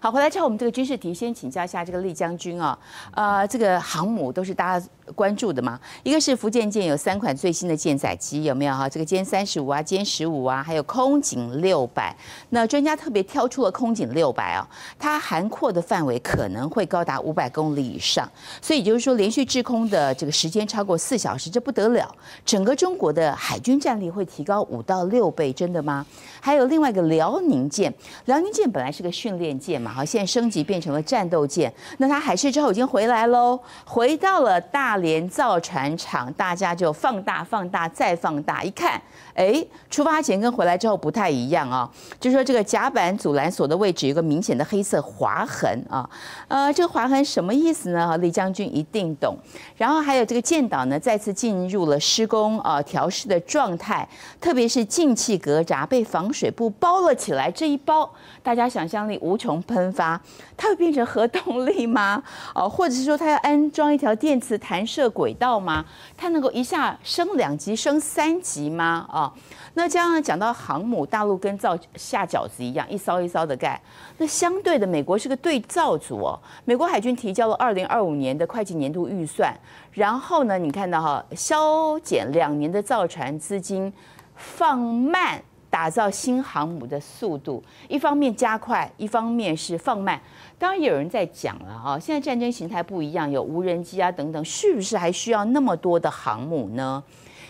好，回来之后我们这个军事题先请教一下这个丽将军啊，呃，这个航母都是大家关注的嘛，一个是福建舰有三款最新的舰载机，有没有哈？这个歼三十五啊，歼十五啊，还有空警六百。那专家特别挑出了空警六百啊，它涵括的范围可能会高达五百公里以上，所以就是说连续制空的这个时间超过四小时，这不得了，整个中国的海军战力会提高五到六倍，真的吗？还有另外一个辽宁舰，辽宁舰本来是个训练舰嘛。好，现在升级变成了战斗舰。那它海试之后已经回来喽，回到了大连造船厂，大家就放大、放大、再放大，一看，哎，出发前跟回来之后不太一样啊。就说这个甲板阻拦索的位置有个明显的黑色划痕啊，呃，这个划痕什么意思呢？李将军一定懂。然后还有这个舰岛呢，再次进入了施工啊调试的状态，特别是进气格闸被防水布包了起来，这一包，大家想象力无穷喷喷。发，它会变成核动力吗？哦，或者是说它要安装一条电磁弹射轨道吗？它能够一下升两级、升三级吗？啊，那这样？讲到航母，大陆跟造下饺子一样，一艘一艘的盖。那相对的，美国是个对照组哦。美国海军提交了二零二五年的会计年度预算，然后呢，你看到哈，削减两年的造船资金，放慢。打造新航母的速度，一方面加快，一方面是放慢。当然有人在讲了啊，现在战争形态不一样，有无人机啊等等，是不是还需要那么多的航母呢？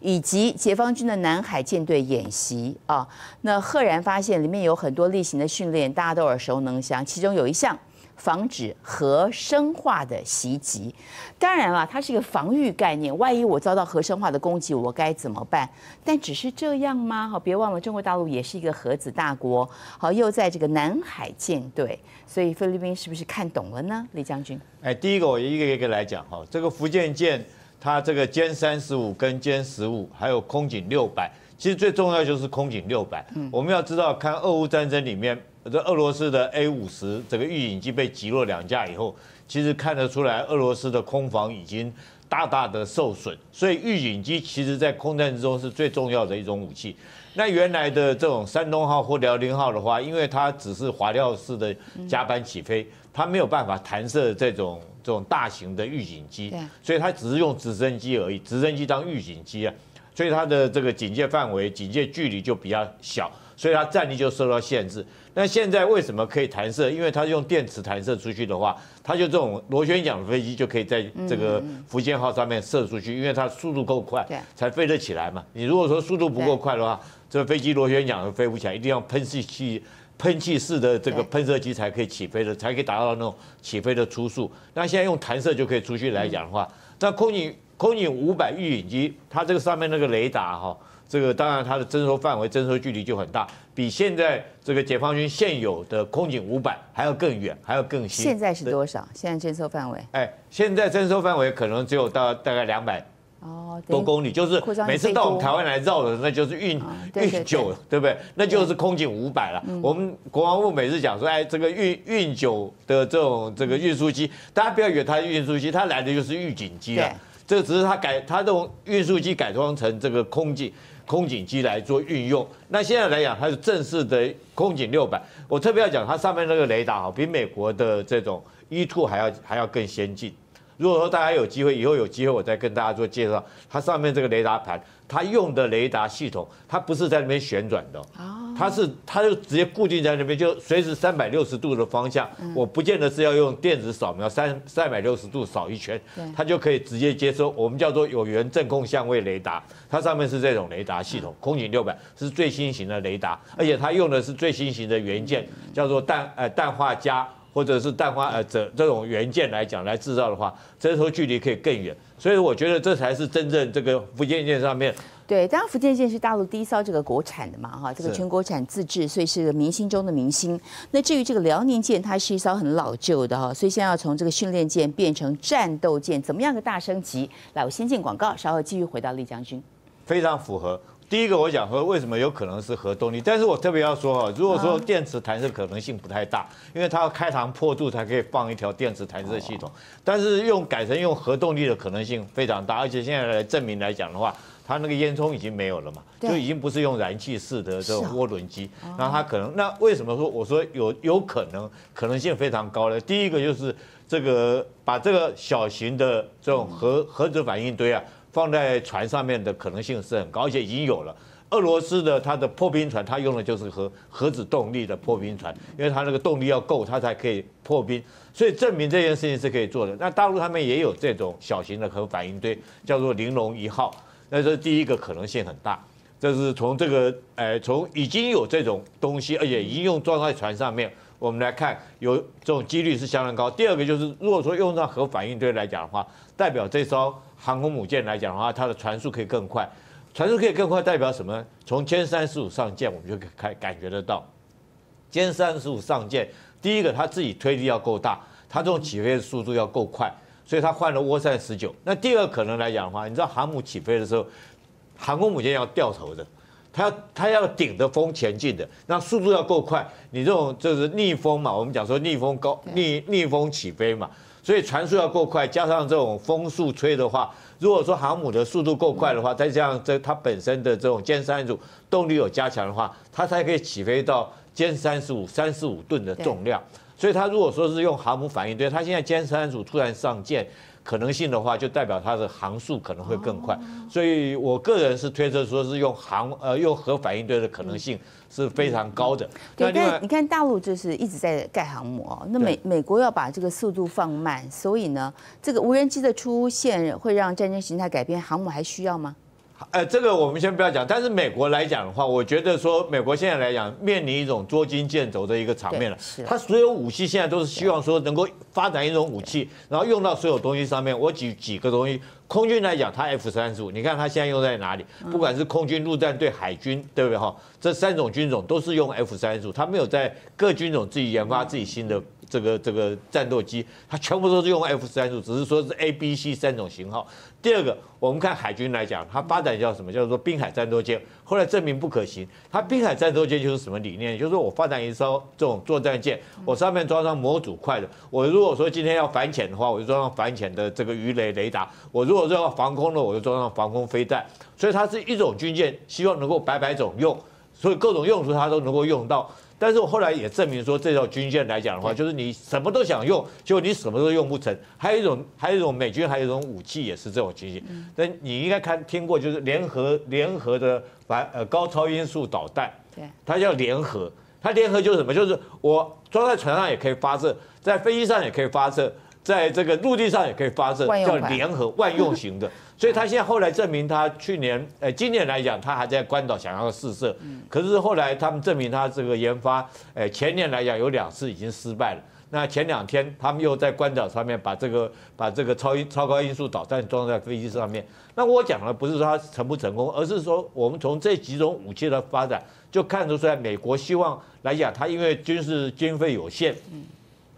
以及解放军的南海舰队演习啊，那赫然发现里面有很多例行的训练，大家都耳熟能详，其中有一项。防止核生化的袭击，当然了，它是一个防御概念。万一我遭到核生化的攻击，我该怎么办？但只是这样吗？好，别忘了，中国大陆也是一个核子大国。好，又在这个南海舰队，所以菲律宾是不是看懂了呢？李将军，哎，第一个我一个一个来讲哈，这个福建舰，它这个歼三十五跟歼十五，还有空警六百，其实最重要就是空警六百。嗯，我们要知道，看俄乌战争里面。这俄罗斯的 A 五十这个预警机被击落两架以后，其实看得出来俄罗斯的空防已经大大的受损。所以预警机其实在空战之中是最重要的一种武器。那原来的这种山东号或辽宁号的话，因为它只是滑料式的甲板起飞，它没有办法弹射这种这种大型的预警机，所以它只是用直升机而已，直升机当预警机啊，所以它的这个警戒范围、警戒距离就比较小，所以它战力就受到限制。那现在为什么可以弹射？因为它用电磁弹射出去的话，它就这种螺旋桨的飞机就可以在这个福建号上面射出去，因为它速度够快，才飞得起来嘛。你如果说速度不够快的话，这个飞机螺旋桨飞不起来，一定要喷气器、喷气式的这个喷射机才可以起飞的，才可以达到那种起飞的初速。那现在用弹射就可以出去来讲的话，那空警空警五百预警机，它这个上面那个雷达哈。这个当然，它的征收范围、征收距离就很大，比现在这个解放军现有的空警五百还要更远，还要更新。现在是多少？现在征收范围？哎，现在征收范围可能只有到大概两百哦多公里，就是每次到我们台湾来绕的，那就是运运九，对不对？那就是空警五百了。我们国防部每次讲说，哎，这个运运九的这种这个运输机，大家不要以为它是运输机，它来的就是预警机了。这只是他改，他这种运输机改装成这个空警。空警机来做运用，那现在来讲，它是正式的空警六百。我特别要讲，它上面那个雷达哈，比美国的这种 E two 还要还要更先进。如果说大家有机会，以后有机会我再跟大家做介绍，它上面这个雷达盘。它用的雷达系统，它不是在那边旋转的，它是它就直接固定在那边，就随时三百六十度的方向，我不见得是要用电子扫描三三百六十度扫一圈，它就可以直接接收，我们叫做有源正控相位雷达，它上面是这种雷达系统，空警六百是最新型的雷达，而且它用的是最新型的元件，叫做氮呃氮化镓。或者是氮化呃这这种元件来讲来制造的话，这时候距离可以更远，所以我觉得这才是真正这个福建舰上面。对，当然福建舰是大陆第一艘这个国产的嘛，哈，这个全国产自制，所以是个明星中的明星。那至于这个辽宁舰，它是一艘很老旧的哈，所以现在要从这个训练舰变成战斗舰，怎么样个大升级？来，我先进广告，稍后继续回到丽将军。非常符合。第一个我想说为什么有可能是核动力，但是我特别要说哈，如果说电池弹射可能性不太大，因为它要开膛破肚才可以放一条电池弹射系统，但是用改成用核动力的可能性非常大，而且现在来证明来讲的话，它那个烟囱已经没有了嘛，就已经不是用燃气式的这种涡轮机，然后它可能那为什么说我说有有可能可能性非常高呢？第一个就是这个把这个小型的这种核核子反应堆啊放在船上面的可能性是很高，而且已经有了。俄罗斯的它的破冰船，它用的就是核核子动力的破冰船，因为它那个动力要够，它才可以破冰。所以证明这件事情是可以做的。那大陆他们也有这种小型的核反应堆，叫做玲珑一号。那是第一个可能性很大。这是从这个，呃，从已经有这种东西，而且已经用装在船上面，我们来看，有这种几率是相当高。第二个就是，如果说用到核反应堆来讲的话，代表这艘航空母舰来讲的话，它的船速可以更快。船速可以更快，代表什么？从歼三十五上舰，我们就可以开感觉得到，歼三十五上舰，第一个它自己推力要够大，它这种起飞的速度要够快，所以它换了涡扇十九。那第二可能来讲的话，你知道航母起飞的时候，航空母舰要掉头的，它要它要顶着风前进的，那速度要够快。你这种就是逆风嘛，我们讲说逆风高逆逆风起飞嘛，所以船速要够快，加上这种风速吹的话。如果说航母的速度够快的话，再加上这它本身的这种歼三十五动力有加强的话，它才可以起飞到歼三十五三十五吨的重量。所以它如果说是用航母反应堆，它现在歼三十五突然上舰。可能性的话，就代表它的航速可能会更快，所以我个人是推测说是用航呃用核反应堆的可能性是非常高的。对，但你看大陆就是一直在盖航母哦，那美美国要把这个速度放慢，所以呢，这个无人机的出现会让战争形态改变，航母还需要吗？呃，这个我们先不要讲，但是美国来讲的话，我觉得说美国现在来讲面临一种捉襟见肘的一个场面了。是。它所有武器现在都是希望说能够发展一种武器，然后用到所有东西上面。我举几个东西，空军来讲，它 F 三十五，你看它现在用在哪里？不管是空军、陆战队、海军，对不对哈？这三种军种都是用 F 三十五，它没有在各军种自己研发自己新的。这个这个战斗机，它全部都是用 F 三十五，只是说是 A、B、C 三种型号。第二个，我们看海军来讲，它发展叫什么？叫做滨海战斗舰。后来证明不可行。它滨海战斗舰就是什么理念？就是说我发展一艘这种作战舰，我上面装上模组块的。我如果说今天要反潜的话，我就装上反潜的这个鱼雷雷达。我如果说要防空的，我就装上防空飞弹。所以它是一种军舰，希望能够百百种用，所以各种用途它都能够用到。但是我后来也证明说，这条军舰来讲的话，就是你什么都想用，结果你什么都用不成。还有一种，还有一种美军还有一种武器也是这种情形。那你应该看听过，就是联合联合的反呃高超音速导弹，对，它叫联合。它联合就是什么？就是我装在船上也可以发射，在飞机上也可以发射，在这个陆地上也可以发射，叫联合万用型的。所以他现在后来证明，他去年，呃，今年来讲，他还在关岛想要试射，可是后来他们证明他这个研发，呃，前年来讲有两次已经失败了。那前两天他们又在关岛上面把这个把这个超音超高音速导弹装在飞机上面。那我讲的不是说它成不成功，而是说我们从这几种武器的发展就看得出来，美国希望来讲，它因为军事经费有限。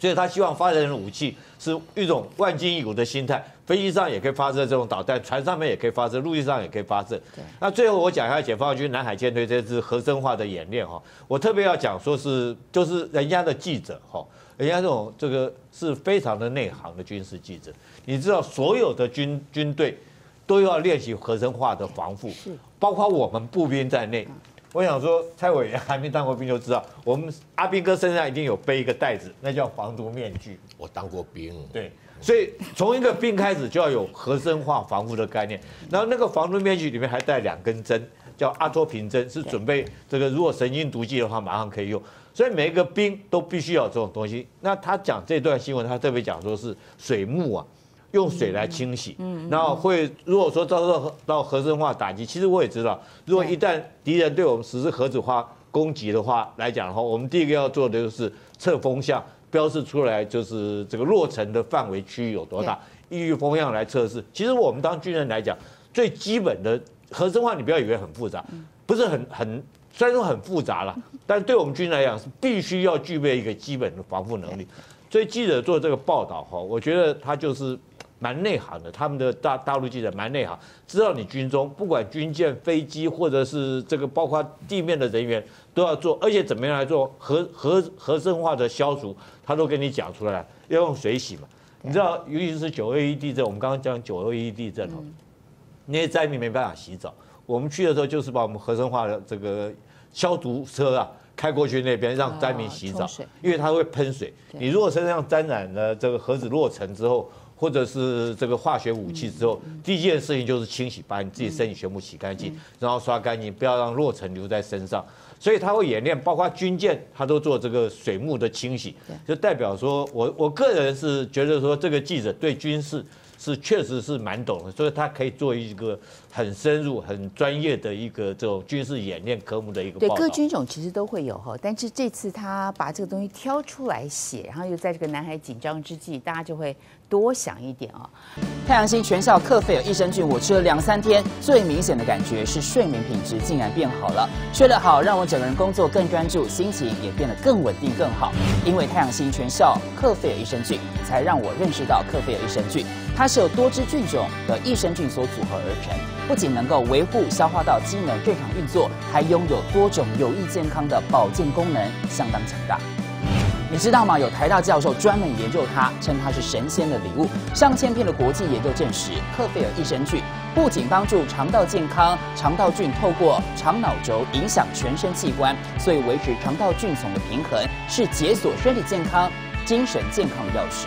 所以他希望发展的武器是一种万金油的心态，飞机上也可以发射这种导弹，船上面也可以发射，陆地上也可以发射。那最后我讲一下解放军南海舰队这次核生化的演练哈，我特别要讲说是就是人家的记者哈，人家这种这个是非常的内行的军事记者，你知道所有的军军队都要练习核生化的防护，包括我们步兵在内。我想说，蔡委员还没当过兵就知道，我们阿兵哥身上一定有背一个袋子，那叫防毒面具。我当过兵，对，所以从一个兵开始就要有合身化防护的概念。然后那个防毒面具里面还带两根针，叫阿托平针，是准备这个如果神经毒剂的话马上可以用。所以每一个兵都必须要这种东西。那他讲这段新闻，他特别讲说是水幕啊。用水来清洗，然后会如果说遭受到核生化打击，其实我也知道，如果一旦敌人对我们实施核子化攻击的话来讲的话，我们第一个要做的就是测风向，标示出来就是这个落成的范围区域有多大，异域风向来测试。其实我们当军人来讲，最基本的核生化，你不要以为很复杂，不是很很虽然说很复杂了，但对我们军人来讲是必须要具备一个基本的防护能力。所以记者做这个报道哈，我觉得他就是。蛮内行的，他们的大大陆记者蛮内行，知道你军中不管军舰、飞机，或者是这个包括地面的人员都要做，而且怎么样来做核核核生化的消除，他都跟你讲出来，要用水洗嘛。你知道，尤其是九二一地震，我们刚刚讲九二一地震哦，那些灾民没办法洗澡。我们去的时候就是把我们核生化的这个消毒车啊开过去那边，让灾民洗澡，因为它会喷水。你如果身上沾染了这个核子落尘之后，或者是这个化学武器之后，第一件事情就是清洗，把你自己身体全部洗干净，然后刷干净，不要让落尘留在身上。所以他会演练，包括军舰，他都做这个水幕的清洗，就代表说我我个人是觉得说这个记者对军事。是确实是蛮懂的，所以他可以做一个很深入、很专业的一个这种军事演练科目的一个对各军种其实都会有哈，但是这次他把这个东西挑出来写，然后又在这个南海紧张之际，大家就会多想一点啊。太阳星全效克菲尔益生菌，我吃了两三天，最明显的感觉是睡眠品质竟然变好了，睡得好让我整个人工作更专注，心情也变得更稳定更好。因为太阳星全效克菲尔益生菌，才让我认识到克菲尔益生菌。它是由多支菌种的益生菌所组合而成，不仅能够维护消化道机能正常运作，还拥有多种有益健康的保健功能，相当强大。你知道吗？有台大教授专门研究它，称它是神仙的礼物。上千篇的国际研究证实，克菲尔益生菌不仅帮助肠道健康，肠道菌透过肠脑轴影响全身器官，所以维持肠道菌丛的平衡是解锁身体健康、精神健康的钥匙。